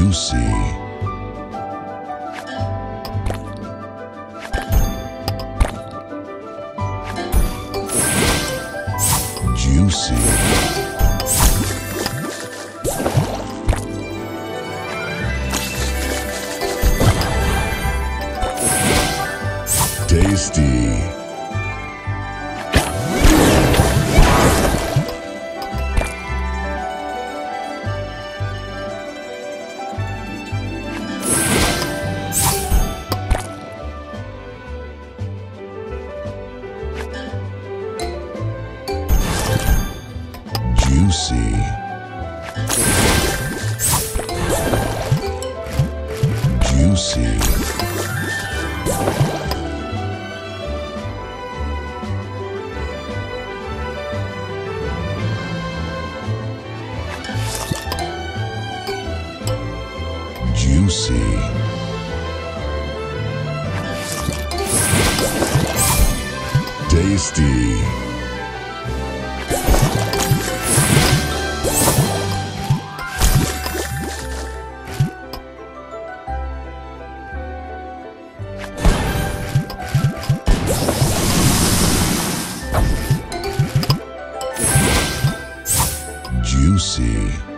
Juicy. Juicy. Tasty. Juicy. Juicy. Juicy. Tasty. see.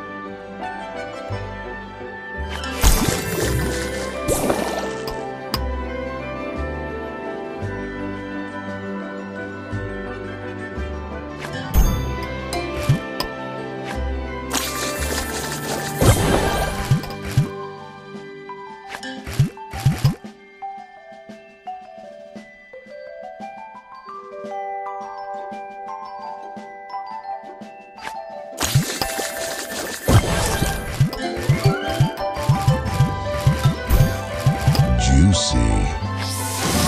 Juicy. Juicy.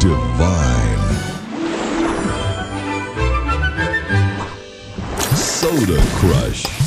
Divine. Soda Crush.